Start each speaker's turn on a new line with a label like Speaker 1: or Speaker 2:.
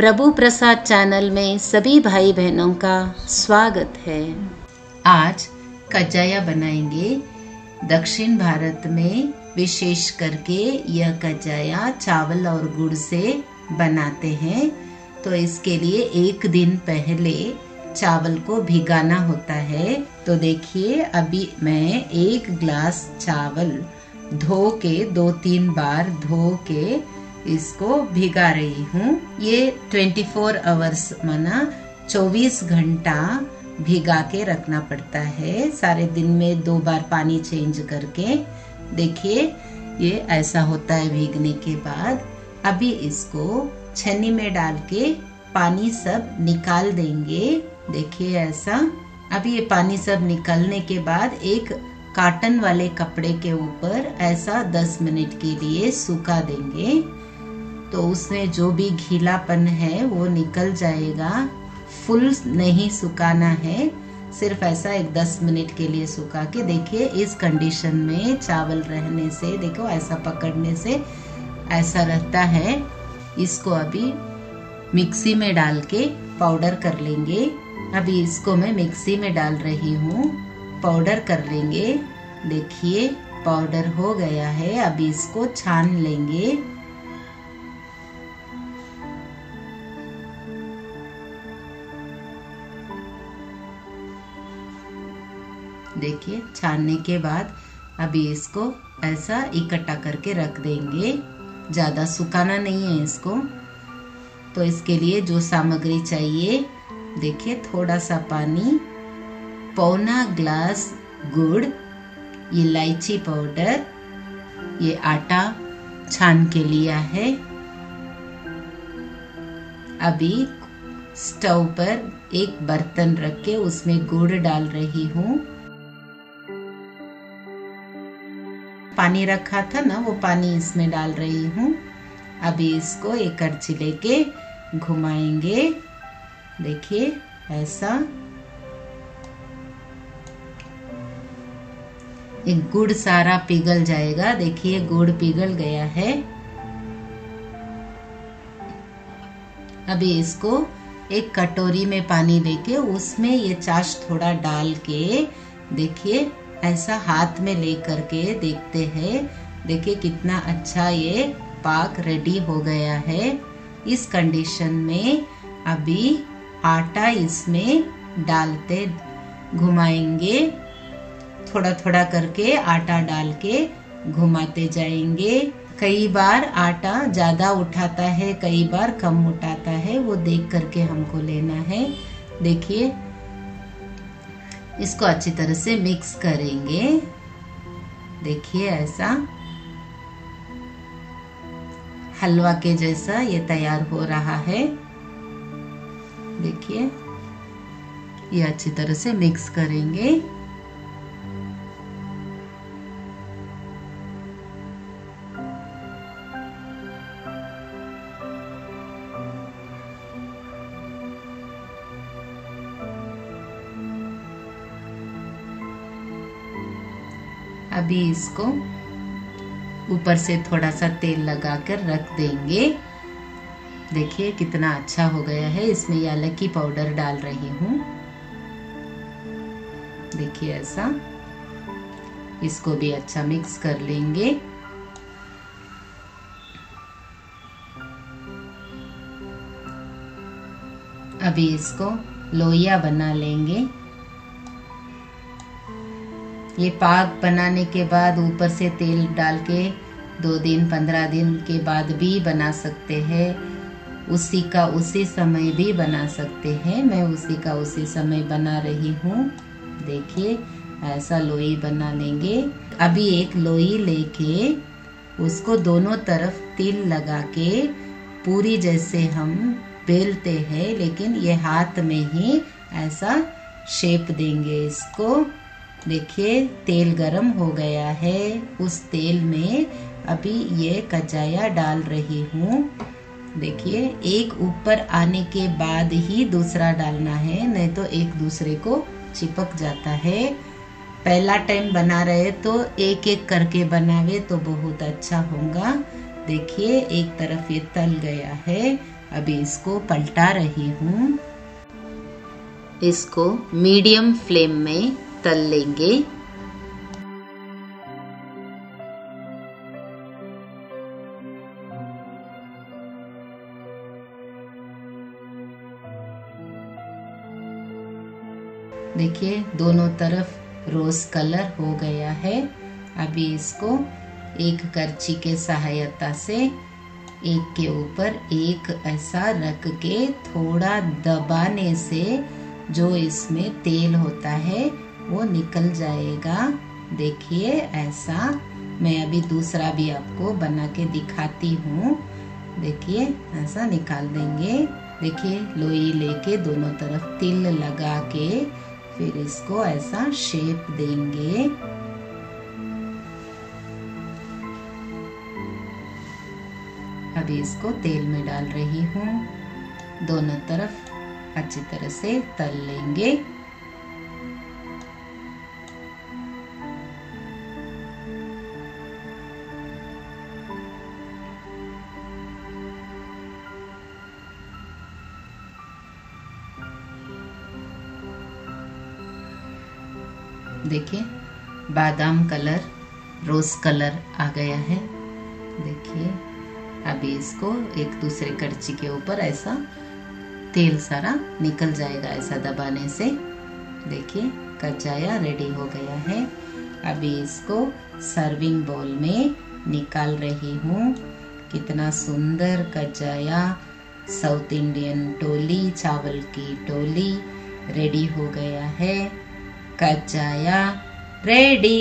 Speaker 1: प्रभु प्रसाद channel में सभी भाई बहनों का स्वागत है। आज कज्जाया बनाएँगे दक्षिण भारत में विशेष करके यह कज्जाया चावल और गुड़ से बनाते हैं। तो इसके लिए एक दिन पहले चावल को भिगाना होता है। तो देखिए, अभी मैं एक ग्लास चावल धो के दो तीन बार धो के इसको भिगा रही हूँ। ये 24 फोर आवर्स माना 24 घंटा भिगा के रखना पड़ता है। सारे दिन में दो बार पानी चेंज करके। देखिए, ये ऐसा होता है भीगने के बाद। अभी इसको छन्नी में डाल के पानी सब निकाल देंगे। देखिए ऐसा। अभी ये पानी सब निकलने के बाद एक काटन वाले कपड़े के ऊपर ऐसा 10 मिनट के लिए सुखा देंगे। तो उसमें जो भी घीलापन है, वो निकल जाएगा। फुल नहीं सुखाना है, सिर्फ़ ऐसा एक 10 मिनट के लिए सुखा के देखिए, इस कंडीशन में चावल रहने से, देखो ऐसा पकड़ने से ऐसा रहता है। इसको अभी मिक्सी में डाल के पाउडर कर लेंगे। अभी इसको मैं मिक्सी में डाल रही हूँ पाउडर कर लेंगे। देखिए पाउडर हो गया है, अभी इसको छान लेंगे। देखिए, छानने के बाद अभी इसको ऐसा इकट्ठा करके रख देंगे। ज़्यादा सुखाना नहीं है इसको। तो इसके लिए जो सामग्री चाहिए, देखिए थोड़ा सा पानी, पौना ग्लास गुड़ इलायची पाउडर, ये आटा छान के लिया है। अभी स्टोव पर एक बर्तन रख के उसमें गुड़ डाल रही हूँ। पानी रखा था ना, वो पानी इसमें डाल रही हूँ। अभी इसको एक करछी लेके घुमाएँगे। देखिए, ऐसा। एक गुड़ सारा पिघल जाएगा। देखिए, गुड़ पिघल गया है। अभी इसको एक कटोरी में पानी लेके उसमें ये चाश थोड़ा डाल के देखिए ऐसा हाथ में ले करके देखते हैं। देखिए कितना अच्छा ये पाक रेडी हो गया है। इस कंडीशन में अभी आटा इसमें डालते घुमाएँगे। थोड़ा थोड़ा करके आटा डाल के घुमाते जाएँगे। कई बार आटा ज़्यादा उठाता है, कई बार कम उठाता है, वो देख करके हमको लेना है। देखिए इसको अच्छी तरह से मिक्स करेंगे। देखिए ऐसा। हलवा के जैसा ये तैयार हो रहा है। देखिए, ये अच्छी तरह से मिक्स करेंगे। अभी इसको ऊपर से थोड़ा सा तेल लगाकर रख देंगे। देखिए कितना अच्छा हो गया है। इसमें यालकी पाउडर डाल रही हूँ। देखिए ऐसा। इसको भी अच्छा मिक्स कर लेंगे। अभी इसको लोहिया बना लेंगे। ये पाक बनाने के बाद ऊपर से तेल डाल के दो दिन, पंद्रह दिन के बाद भी बना सकते हैं। उसी का उसी समय भी बना सकते हैं। मैं उसी का उसी समय बना रही हूँ। देखिए, ऐसा लोई बना लेंगे। अभी एक लोई लेके उसको दोनों तरफ़ तिल लगा के पूरी जैसे हम बेलते हैं, लेकिन ये हाथ में ही ऐसा शेप देंगे इसको। देखिए, तेल गरम हो गया है। उस तेल में अभी ये कचाया डाल रही हूँ। देखिए, एक ऊपर आने के बाद ही दूसरा डालना है, नहीं तो एक दूसरे को चिपक जाता है। पहला टाइम बना रहे तो एक एक करके बनावे तो बहुत अच्छा होगा। देखिए, एक तरफ़ ये तल गया है। अभी इसको पलटा रही हूँ। इसको मीडियम फ्लेम में तल लेंगे देखिए, दोनों तरफ़ रोज कलर हो गया है। अभी इसको एक करची के सहायता से एक के ऊपर एक ऐसा रख के थोड़ा दबाने से जो इसमें तेल होता है वो निकल जाएगा। देखिए, ऐसा मैं अभी दूसरा भी आपको बना के दिखाती हूँ। देखिए, ऐसा निकाल देंगे। देखिए, लोई लेके दोनों तरफ़ तिल लगा के फिर इसको ऐसा शेप देंगे। अभी इसको तेल में डाल रही हूँ। दोनों तरफ़ अच्छी तरह से तल लेंगे। देखिए, बादाम कलर, रोज कलर आ गया है। देखिए अभी इसको एक दूसरे करची के ऊपर ऐसा तेल सारा निकल जाएगा ऐसा दबाने से। देखिए कचाया रेडी हो गया है। अभी इसको सर्विंग बोल में निकाल रही हूँ। कितना सुंदर कचाया साउथ इंडियन टोली, चावल की टोली रेडी हो गया है। कचाया रेडी